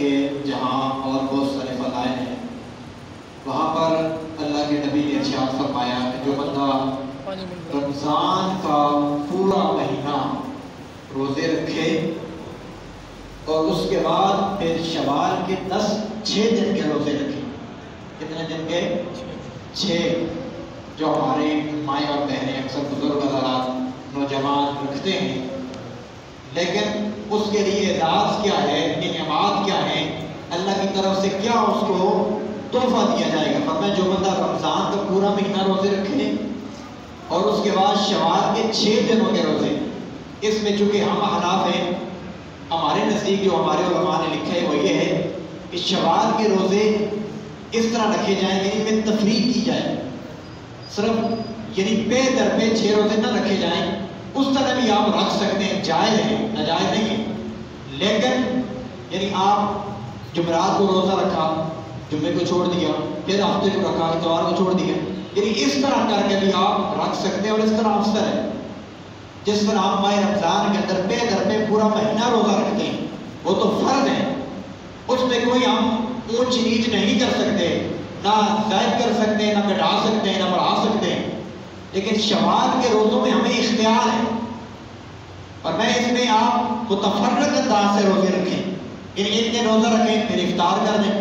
के जहाँ और बहुत सारे फजाइल हैं। वहाँ पर अल्लाह के नबी ने इरशाद फरमाया कि जो बंदा रमज़ान का पूरा महीना रोज़े रखे और उसके बाद फिर शवाल के दस छः दिन के रोज़े रखे। कितने दिन के? छः जो हमारे माएँ और बहनें अक्सर बुज़ुर्ग हजरात नौजवान रखते हैं। लेकिन उसके लिए एजाज क्या है? इनामात क्या है? अल्लाह की तरफ़ से क्या उसको तोहफा दिया जाएगा? फरमाया जो बंदा रमज़ान का पूरा महीना रोज़े रखे और उसके बाद शवाल के छः दिनों के रोज़े, इसमें चूँकि हम हनाफ हैं, हमारे नज़दीक जो हमारे ने लिखा है वो ये है कि शवाल के रोज़े इस तरह रखे जाएँ यानी इनमें तफरी की जाए। सिर्फ़, यानी पे दर पे छः रोज़े ना रखे जाएँ उस तरह भी आप रख सकते हैं, जायज़ है, नाजायज़ नहीं है। लेकिन यानी आप जुमरात को रोज़ा रखा, जुम्मे को छोड़ दिया, फिर हफ़्ते को रखा, इतवार को छोड़ दिया, यानी इस तरह करके भी आप रख सकते हैं और इस तरह अफसर है। जिस तरह आप माह रमज़ान के अंदर पे दर पे पूरा महीना रोज़ा रखते हैं, वो तो फ़र्ज़ है। उसमें कोई हम ऊंच नीच नहीं कर सकते, ना जायद कर सकते, ना घटा सकते, ना बढ़ा सकते। हैं लेकिन शवाल के रोज़ों में हमें इख्तियार है। और मैं इसमें आप मुतफरक अंदाज से रोज़े रखें। इन एक दिन रोज़ा रखें, फिर इफ्तार कर दें,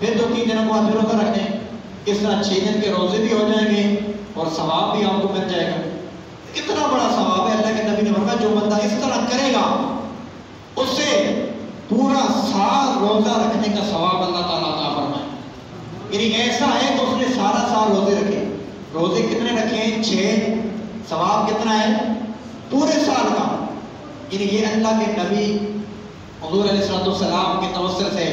फिर दो तीन दिनों के बाद फिर रोज़ा रख। इस तरह छः दिन के रोज़े भी हो जाएँगे और सवाब भी आपको मिल जाएगा। कितना बड़ा सवाब है अल्लाह के नबी ने फरमाया, जो बंदा इस तरह करेगा, उससे पूरा साल रोज़ा रखने का सवाब अल्लाह ताला फरमाए। यानी ऐसा है तो उसने सारा साल रोज़े रखे। रोज़े कितने रखे हैं? छः सवाब कितना है? पूरे साल का। यानी ये अल्लाह के नबी, हजूर सलाम के तवसर से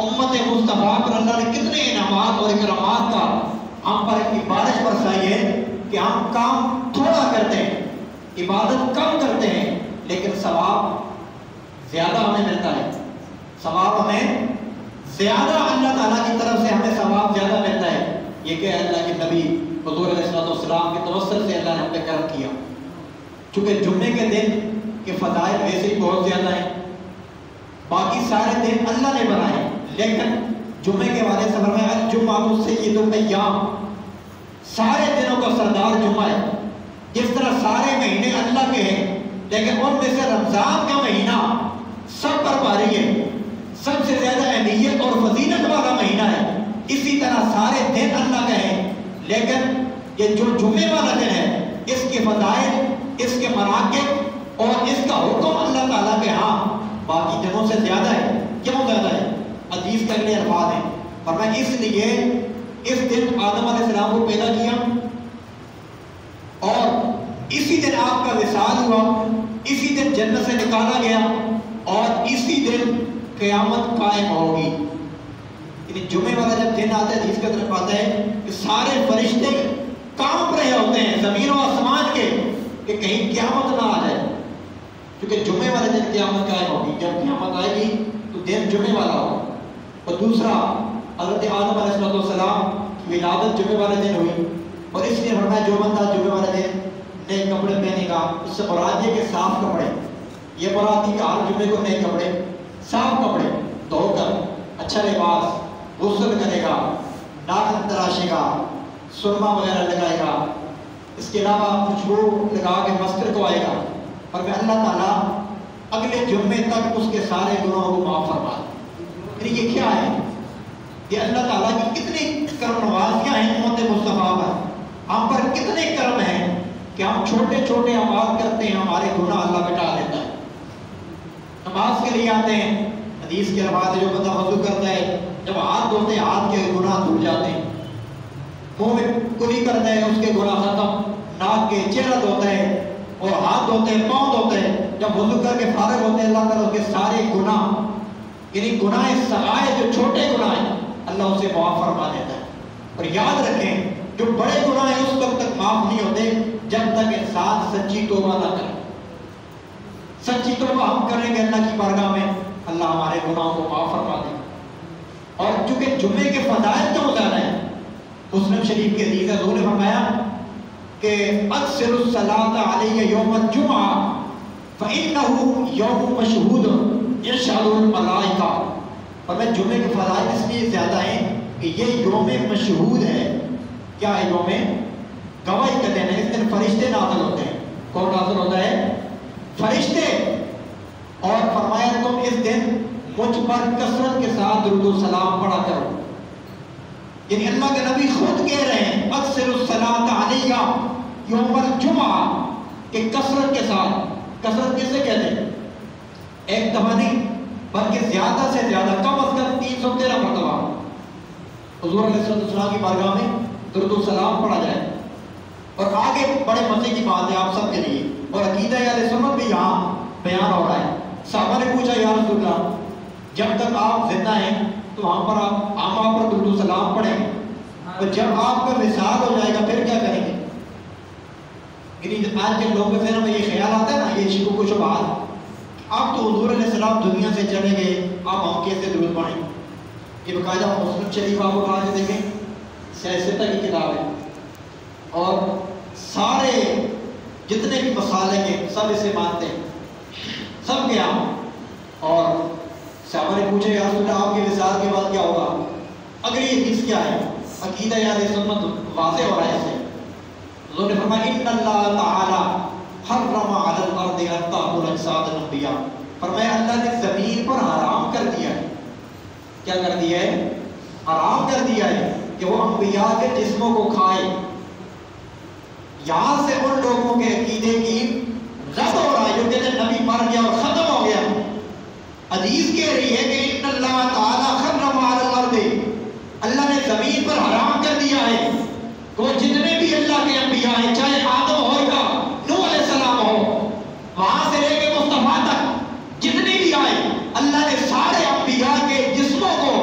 उम्मत मुस्तफ़ा पर अल्लाह ने कितने इनामात और इकरामात का हम पर इतनी बारिश बरसाई है कि हम काम थोड़ा करते हैं, इबादत कम करते हैं, लेकिन सवाब ज़्यादा हमें मिलता है। सवाब हमें ज़्यादा अल्लाह ताला की तरफ़ से हमें सवाब ज़्यादा मिलता है। ये क्या अल्लाह के नबी हजूर सलाम के तवसर से अल्लाह ने हम करम किया। चूँकि जुम्मे के दिन के फजाइल वैसे ही बहुत ज़्यादा हैं। बाकी सारे दिन अल्लाह ने बनाए। लेकिन जुम्मे के वाले सफ़र में जुम्मा उससे ये तो अयाम सारे दिनों का सरदार जुम्मा है। जिस तरह सारे महीने अल्लाह के हैं। लेकिन उनमें से रमज़ान का महीना सब पर भारी है। सबसे ज़्यादा अहमियत और फजीलत वाला महीना है। इसी तरह सारे दिन अल्लाह का है। लेकिन ये जो जुम्मे वाला दिन है, इसके फजाइल इसके मराकब और इसका हुक्म अल्लाह ताला के हाँ बाकी दिनों से ज़्यादा है। क्यों ज़्यादा है? अज़ीज़ का अगले अल्फाज है। और मैं इसलिए इस दिन आदम सलाम को पैदा किया। और इसी दिन आपका विशाल हुआ, इसी दिन जन्नत से निकाला गया, और इसी दिन क़यामत कायम होगी। जुमे वाला जब दिन आता है इसका तरफ़ आता है कि सारे फरिश्ते काँप रहे होते हैं ज़मीन और आसमान के कि कहीं क्यामत ना आ जाए। क्योंकि जुमे वाले दिन क्यामत कायम होगी? जब क्यामत आएगी तो दिन जुमे वाला होगा। और दूसरा, हज़रत आदम सलाम की विलादत जुमे वाले दिन हुई, और इसलिए फरमाया जो बंदा जुमे वाले दिन नए कपड़े पहनेगा, उससे मुराद ये कि साफ़ कपड़े। ये मुराद थी कि हर जुमे को नए कपड़े, साफ़ कपड़े, धोकर अच्छा लिबास, गुस्ल करेगा, नाक तराशेगा सुरमा वगैरह लगाएगा इसके अलावा खुशबू लगा के मस्तर को आएगा और मैं अल्लाह ताला अगले जुम्मे तक उसके सारे गुनाहों को माफ़ फरमा। फिर ये क्या है? ये अल्लाह ताला की कितनी कर्म नवाजियाँ हैं उम्मत मुस्तफ़ा पर। हम पर कितने कर्म हैं कि हम छोटे छोटे आवाज़ करते हैं, हमारे गुनाह अल्लाह मिटा देता है। नमाज़ के लिए आते हैं, हदीस के अल्फाज जो बंदा वज़ू करता है, जब हाथ धोते हैं, हाथ के गुनाह धुल जाते हैं। मुँह में कुली करता है उसके गुनाह खत्म। नाक के चेहरा धोता है और हाथ धोते हैं, पाँव धोते हैं। जब वज़ू करके फारग होते हैं, अल्लाह ताला उसके सारे गुनाह, यानी गुनाह सगाए जो छोटे गुनाह हैं, अल्लाह उसे माफ़ फरमा देता है। और याद रखें, जो बड़े गुनाह हैं, उस वक्त तक माफ़ नहीं होते, जब तक इंसान सच्ची तोबा ना करे। सच्ची तोबा हम करेंगे अल्लाह की बारगाह में, अल्लाह हमारे गुनाहों को माफ़ फरमा दे। और चूँकि जुम्मे के फजाइल तो ज़्यादा है? मुस्लिम शरीफ के हदीस हजूर ने फरमाया कि अक्सर यौम जुमा मशहूद और मैं जुमे के फजाइल इसलिए ज़्यादा हैं कि ये योम मशहूद है। क्या है योम? गवाही है, इस दिन फरिश्ते नाजल होते हैं। कौन नाजल होता है? फरिश्ते। और फरमाया तुम इस दिन मुझ पर कसरत के साथ दुरूद सलाम पढ़ा करो। यानी अल्लाह के नबी खुद कह रहे हैं अक्सर अलैया, योमल जुमा कि कसरत के साथ। कसरत किसे कहते हैं? एक दफ़ा नहीं, बल्कि ज़्यादा से ज़्यादा, कम अज कम तीन सौ तेरह मरतबा। हजूर की बारगाह में दुरुद सलाम पढ़ा जाए। और आगे बड़े मज़े की बात है आप सबके लिए। और अकीदा या सुन्नत भी यहाँ बयान हो रहा है साहबा ने पूछा यार जब तक आप ज़िंदा हैं तो वहाँ पर आप हम आप पर दुरुद सलाम पढ़ेंगे और जब आपका विसाल हो जाएगा फिर क्या करेंगे? आज के लोगों के में ये ख्याल आता है ना ये शिको को शुभात अब तो हजूर सलाम दुनिया से चले गए आप हम कैसे दुरुद पढ़ें। ये बकायदा मुस्लिम शरीफ आप उठा के देखें सियासत की किताब है। और सारे जितने भी मसाले के सब इसे मानते हैं। सब यहाँ और साहबा ने पूछे, यार आपके विसार के बाद क्या होगा? अगर ये हदीस क्या है? अकीदा याद सुन्नत वाजे हो रहा है। इसे उन्होंने फरमाया इन अल्लाह ताला हर्रमा अलल अर्द अत्ताहुल अजसाद नबिया फरमाया, अल्लाह ने ज़मीन पर हराम कर दिया है। क्या कर दिया है? हराम कर दिया है कि वो अंबिया के जिस्मों को खाए। यहाँ से उन लोगों के अकीदे की रद्द हो रहा है जो कहते नबी मर गया और खत्म हदीस कह रही है कि अल्लाह अल्लाह ने ज़मीन पर हराम कर दिया है। तो जितने भी अल्लाह के अंबिया हैं, चाहे आदम हो या नूह सलाम हो, वहाँ से लेके मुस्तफ़ा तक जितने भी आए, अल्लाह ने सारे अंबिया के जिस्मों को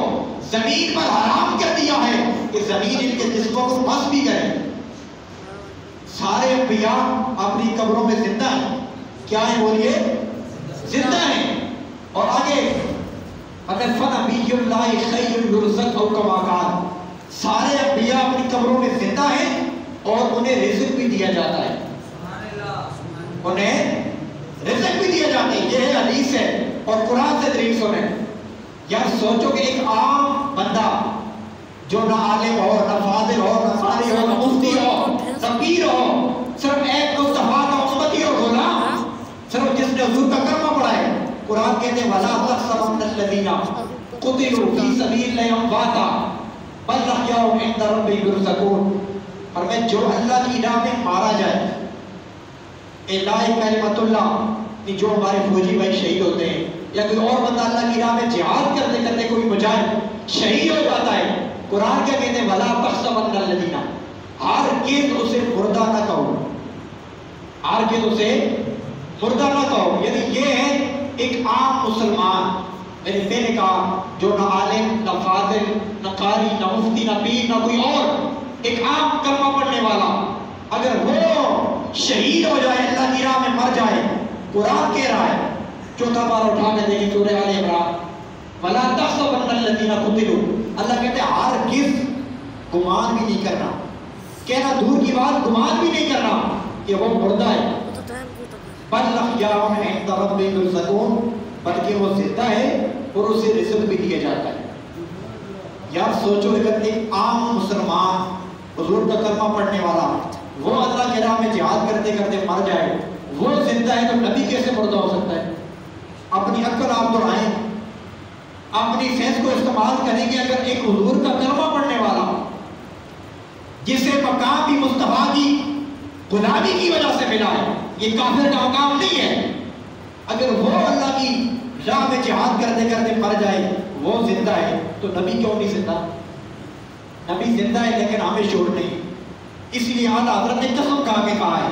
ज़मीन पर हराम कर दिया है कि ज़मीन इनके जिस्मों को बस भी करे सारे अंबिया अपनी कब्रों में ज़िंदा है। क्या है बोलिए? ज़िंदा हैं। और आगे अगर फन कमा सारे अम्बिया अपनी कब्रों में ज़िंदा हैं और उन्हें रिजक भी दिया जाता है। उन्हें रिजक भी दिया जाता है। ये है हदीस है और कुरान से दलील सुने। यार सोचो कि एक आम बंदा जो ना आलिम हो ना फाजिल हो ना सारी हो ना मुफ्ती हो ना पीर हो सिर्फ़ एक मुस्तफ़ा का उम्मती हो बोला सिर्फ़ जिसने हुजूर का कलमा पढ़ा है कुरान कहते वला तहसबन अल्लज़ीना कुतिलू फ़ी सबीलिल्लाहि अमवाता और मैं, जो अल्लाह की राह में मारा जाए इलाही कलिमतुल्लाह, कि जो हमारे फौजी भाई शहीद होते हैं, या कोई और बंदा अल्लाह की राह में जिहाद करते करते कोई मुजाहिद शहीद हो जाता है, कुरान क्या कहते हैं, वला तखसबन्नल्लज़ीना हार के तो उसे मुर्दा ना कहो। हार के तो उसे मुर्दा ना कहो। यानी ये है एक आम मुसलमान मेरे मैंने कहा जो ना आलिम, ना फाजिल, ना कारी, ना मुफ्ती, ना पीर, ना कोई और, एक आम कलमा पढ़ने वाला, अगर वो शहीद हो जाए, अल्लाह की राह में मर जाए, कुरान कह रहा है, चौथा बार उठा के देखें सूरह आल इमरान। वला तहसबन्नल्लज़ीना कुतिलू। अल्लाह कहते हर किस? गुमान भी नहीं करना। कहना दूर की बात, गुमान भी नहीं करना। कि वो मुर्दा है बल्कि वो ज़िंदा है, और उसे रिजक भी दिया जाता है। यार सोचो एक आम मुसलमान हजूर का कलमा पढ़ने वाला, वो अल्लाह के राह में जिहाद करते करते मर जाए, वो ज़िंदा है तो नबी कैसे मुर्दा हो सकता है? अपनी अक्ल आप दोहराएँ। अपनी सेंस को इस्तेमाल करेंगे अगर एक हजूर का कलमा पढ़ने वाला, जिसे मकाम भी मुस्तफ़ा की गुलामी की वजह से मिला है ये काफिर का मकाम नहीं है। अगर वो अल्लाह की राह में जिहाद करते करते मर जाए, वो ज़िंदा है तो नबी क्यों नहीं ज़िंदा? नबी ज़िंदा है, लेकिन हमें शोर नहीं। इसलिए आला हज़रत ने कसम खा के कहा है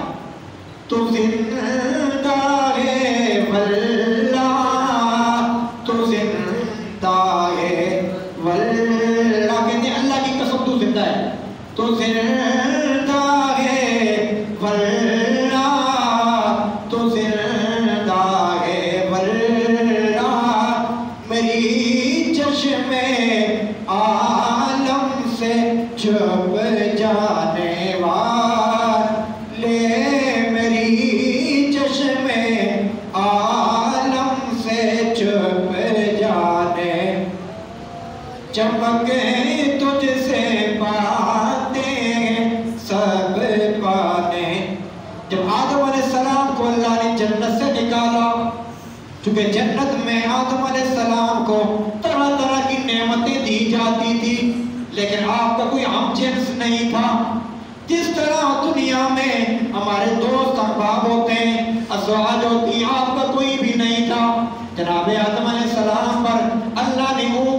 तो ज़िंदा है चमके तुझसे पाते सब पाने। जब आदम सलाम को अल्लाह ने जन्नत से निकाला क्योंकि जन्नत में आदम सलाम को तरह तरह की नेमतें दी जाती थी, लेकिन आपका कोई हम जिन्स नहीं था। जिस तरह दुनिया में हमारे दोस्त अहबाब होते हैं, अजवाज होती आपका कोई भी नहीं था। जनाब आदम सलाम पर अल्लाह ने ऊँग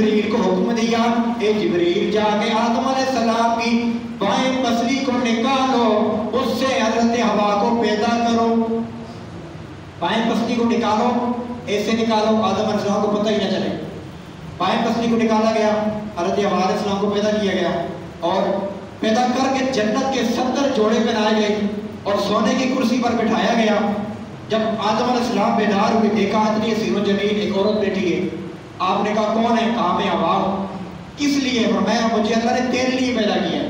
जबरील को हुक्म दिया, ए जबरील जाके आदम सलाम की, बाएँ पसली को निकालो, उससे हज़रत हवा को पैदा करो। बाएँ पसली को निकालो, ऐसे निकालो, आदम सलाम को पता ही ना चले। बाएँ पसली को निकाला गया, हज़रत हवा सलाम को पैदा किया गया, और पैदा करके जन्नत के सत्तर जोड़े पहनाए गए, और सोने की कुर्सी पर बिठाया गया। जब आदम सलाम बेदार हुए देखा इतनी सीरो ज़मीन, एक औरत बैठी है आपने कहा, कौन है? कहा मैं हवा किस लिए? फरमाया मुझे अल्लाह ने तेरे लिए पैदा किया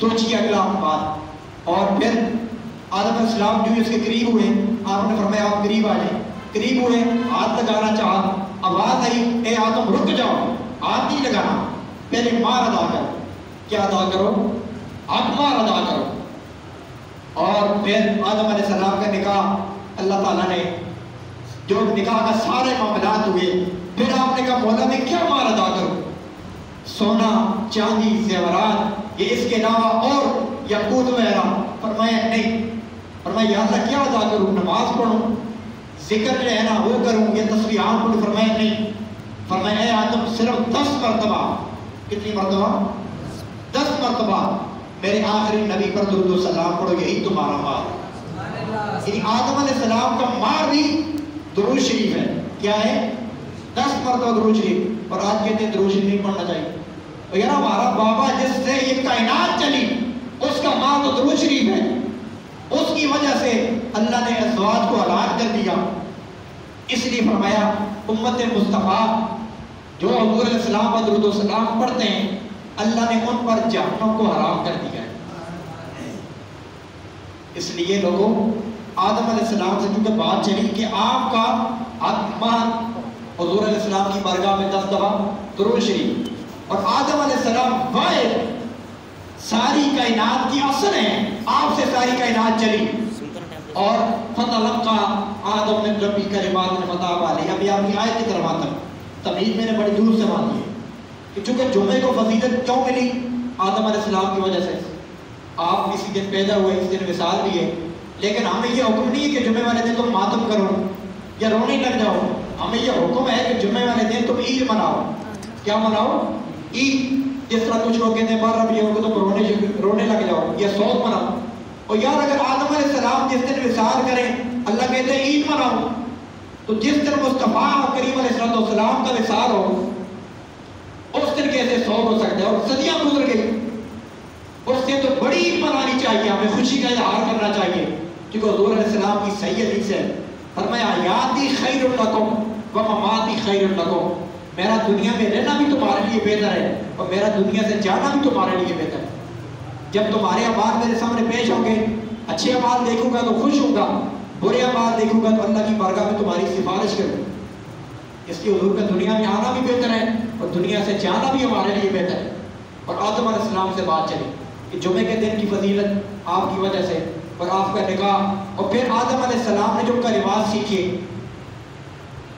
सोचिए अगला बात। और फिर आदम सलाम जो इसके करीब हुए, आपने फरमाया, आप करीब आ जाए करीब हुए, हाथ लगाना चाह, आवाज़ आई, ए आदम, रुक जाओ, हाथ नहीं लगाना। पहले मार अदा करो। क्या अदा करो? हक मार अदा करो। और फिर आदम सलाम का निकाह अल्लाह ताला ने जो निकाह का सारे मामला हुए। फिर आपने कहा मौला में क्या मार अदा करो? सोना, चांदी, जेवरात, ये इसके अलावा और यकूत वगैरह फरमाया नहीं फरमाया याद क्या अदा करूँ? नमाज़ पढ़ूँ, ज़िक्र जो है वो करूँ, ये तस्वीर पढ़ूँ? फरमाया नहीं फरमाया आदम सिर्फ़ दस मरतबा। कितनी मरतबा? दस मरतबा। मेरे आखिरी नबी पर सलाम पढ़ो, यही तुम्हारा मार। आदम सलाम का मार भी दुरूद शरीफ है क्या है? दस मरतबा दुरूद शरीफ और आज कहते हैं दुरूद शरीफ नहीं पढ़ना चाहिए। तो यार हमारा बाबा जिससे ये कायनात चली, उसका मार तो दुरूद शरीफ है। उसकी वजह से अल्लाह ने अजवाज को हलाक कर दिया। इसलिए फरमाया, उम्मत मुस्तफ़ा, जो हजूर सलाम सलाम पढ़ते हैं, अल्लाह ने उन पर जहन्नम को हराम कर दिया है। इसलिए लोगों आदम सलाम से क्योंकि बात चली कि आपका आत्मा हजूर सलाम की बरगाह में दस दफ़ा दुरूद शरीफ। और आदम सलाम वाहिद सारी कायनात की असल है, आपसे सारी कायनात चली। और फतलका आदम ने रबी कलिमात ने फतह वाली अभी आपकी आयत की तरफ़ आता तमीज मैंने बड़ी दूर से मान ली कि चूँकि जुमे को फजीलत क्यों मिली आदम सलाम की वजह से? आप इसी दिन पैदा हुए, इस दिन मिसाल भी है। लेकिन हमें यह हुक्म नहीं है कि जुम्मे वाले दिन तुम मातम करो। या रोने लग जाओ। हमें यह हुक्म है कि जुम्मे वाले दिन तुम ईद मनाओ। क्या मनाओ? ईद। जिस तरह कुछ लोग कहते हैं बार रबी हो तुम रोने रोने लग जाओ। या सौत मनाओ। और यार, अगर आदम सलाम जिस दिन विसार करें, अल्लाह कहते हैं, ईद मनाओ। तो जिस दिन मुस्तफ़ा करीम सलाम का विसार हो, उस दिन कैसे सौ हो सकता है? और सदियाँ गुजर गई। उससे तो बड़ी ईद मनानी चाहिए, हमें खुशी का इजहार करना चाहिए। क्योंकि हजूर सलाम की सही हदीस है फरमाया यादी खैर लकुम व ममाती खैर लकुम मेरा दुनिया में रहना भी तुम्हारे लिए बेहतर है और मेरा दुनिया से जाना भी तुम्हारे लिए बेहतर है जब तुम्हारे अमाल मेरे सामने पेश होंगे अच्छे अमाल देखूँगा तो खुश होगा बुरे अमाल देखूँगा तो अल्लाह की बारगाह में तुम्हारी सिफारिश करूँगा इसलिए हजूर का दुनिया में आना भी बेहतर है और दुनिया से जाना भी हमारे लिए बेहतर है और आदम से बात चली कि जुमे के दिन की फजीलत आपकी वजह से और आपका निकाह और फिर आदम सलाम ने जो उनका रिवाज सीखे,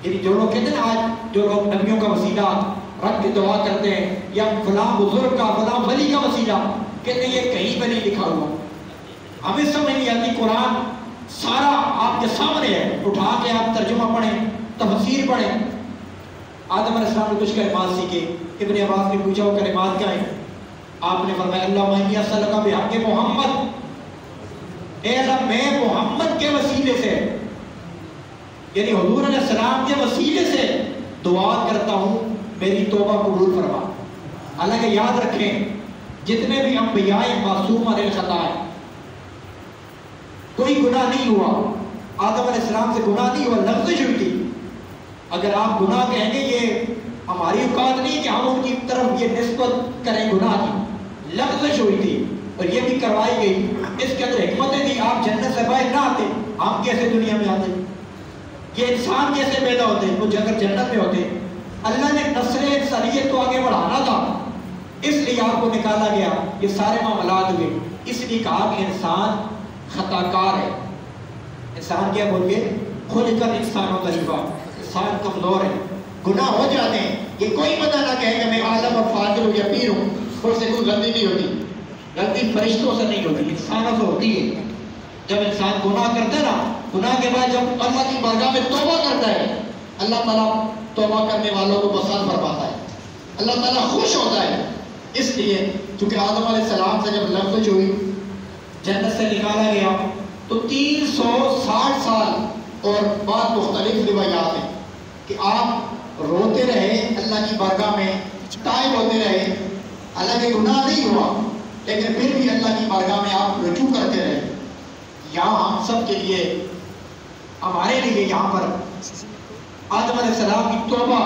यानी जो लोग कहते हैं आज, जो लोग नबियों का वसीला रख के दुआ करते हैं, या फलां बुज़ुर्ग का फलां वली का वसीला, कहते हैं, ये कहीं पर नहीं लिखा हुआ। हमें समझ नहीं आती, कुरान सारा आपके सामने है। उठा के आप तर्जुमा पढ़ें, तफसीर पढ़ें। आदम ने कुछ कलिमात सीखे। इबन अब्बास ने पूछा, वो कलिमात क्या है? आपने फरमाया, अल्लाह मोहम्मद। मैं मोहम्मद के वसीले से। यानी हुजूर सलाम के वसीले से दुआ करता हूँ, मेरी तोबा कबूल फरमा। हालाँकि याद रखें, जितने भी अम्बियाए मासूम खता है, कोई गुनाह नहीं हुआ। आदम सलाम से गुनाह नहीं हुआ, लफ्ज थी अगर आप गुनाह कहेंगे, ये हमारी औकात नहीं कि हम उनकी तरफ़ ये नस्बत करें गुनाह की। लफ्ज हुई थी और ये भी करवाई गई। इसके अंदर हिकमतें थी आप जन्नत से बाहर ना आते, हम कैसे दुनिया में आते? ये इंसान कैसे पैदा होते? वो अगर जन्नत में होते। अल्लाह ने नस्ल इंसानियत तो आगे बढ़ाना था। इसलिए आपको निकाला गया, ये सारे मामला हुए। इसलिए कहा कि इंसान खताकार है। इंसान क्या बोल के खुद कर इंसान होता इंसान कमज़ोर है। गुनाह हो जाते हैं। ये कोई पता ना कहे कि मैं आलम और फाजिल हूँ या पीर हूँ। उससे कोई गलती नहीं होती। गलती फरिश्तों से नहीं होती, इंसानों से होती है। जब इंसान गुनाह करता है ना, गुनाह के बाद जब अल्लाह की बरगाह में तोबा करता है, अल्लाह ताला तोबा करने वालों को पसंद फरमाता है। अल्लाह ताला खुश होता है। इसलिए चूँकि आदम सलाम से जब लफ्ज हुई, जन्नत से निकाला गया तो तीन सौ साठ साल और बात मुख्तलिफ़ रिवायात है कि आप रोते रहे अल्लाह की बारगाह में टाइम होते रहे, हालाँकि गुनाह नहीं हुआ। लेकिन फिर भी अल्लाह की बारगाह में आप रजू करते रहे। यहाँ हम सब के लिए, हमारे लिए यहाँ पर आदम सलाम की तोबा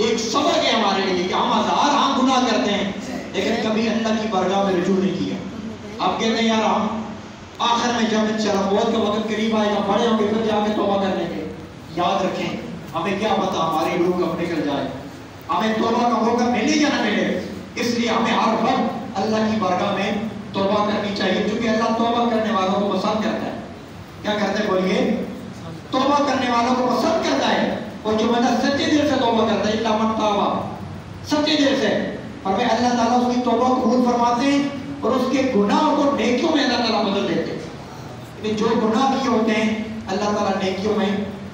एक सबक है हमारे लिए कि हम हज़ार हम गुनाह करते हैं, लेकिन कभी अल्लाह की बरगाह में रजू नहीं किया। अब कहते हैं, यार, हम आखिर में जब चला बहुत का वक्त करीब आएगा बड़े होंगे, फिर जाके तोबा कर लेंगे। याद रखें, हमें क्या पता हमारी रूह कब निकल जाए। हमें तोबा का मौका मिले या ना मिले, इसलिए हमें हर वक्त अल्लाह की बरगाह में तोबा करनी चाहिए, क्योंकि अल्लाह तोबा करने वालों को पसंद करता है। क्या करते बोलिए। तोबा करने वालों को पसंद करता है। और जो बंदा सच्चे दिल से तोबा करता है, इल्ला मन ताबा सच्चे दिल से। और मैं अल्लाह ताला उसकी तोबा कबूल फरमाते हैं और उसके गुनाह को नेकियों में अल्लाह ताला बदल देते हैं। जो गुनाह किए होते हैं, अल्लाह ताला नेकियों में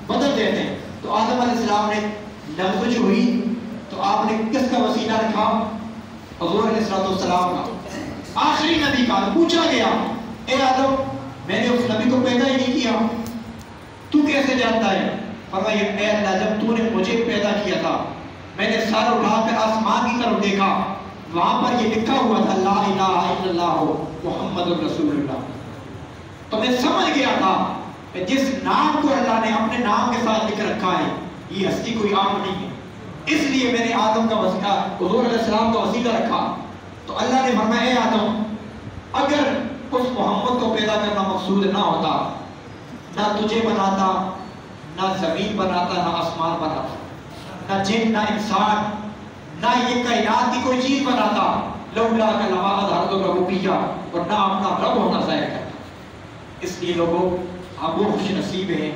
बदल देते हैं। तो आदम अलैहिस्सलाम ने लफ्ज हुई तो आपने किसका वसीला रखा? आखिरी नबी का पूछा गया, ए आदम, मैंने उस नबी को पैदा ही नहीं किया। तू कैसे जानता है? फरमाया जब तूने मुझे पैदा किया था, मैंने सर उठाकर आसमान की तरफ़ देखा। वहाँ पर ये लिखा हुआ था, ला इलाहा इल्लल्लाह मुहम्मदुर रसूलुल्लाह। तो मैं समझ गया था कि जिस नाम को अल्लाह ने अपने नाम के साथ लिख रखा है, ये हस्ती कोई आम नहीं है। इसलिए मैंने आदम का वसीला हजूर सलाम का वसीला रखा। तो अल्लाह ने फरमाया आदम, अगर उस मोहम्मद को पैदा करना मकसूद ना होता, ना तुझे बनाता, ना ज़मीन बनाता, ना आसमान बनाता, ना जिन, ना इंसान, ना ये कायनात की कोई चीज़ बनाता, लौला का नवाज़ हर दो रबूबिया और ना अपना रब होना जाया करता। इसलिए लोगों हम वो खुश नसीब हैं।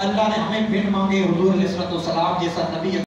अल्लाह ने हमें बिन मांगे, हजूर सलाम जैसा नबी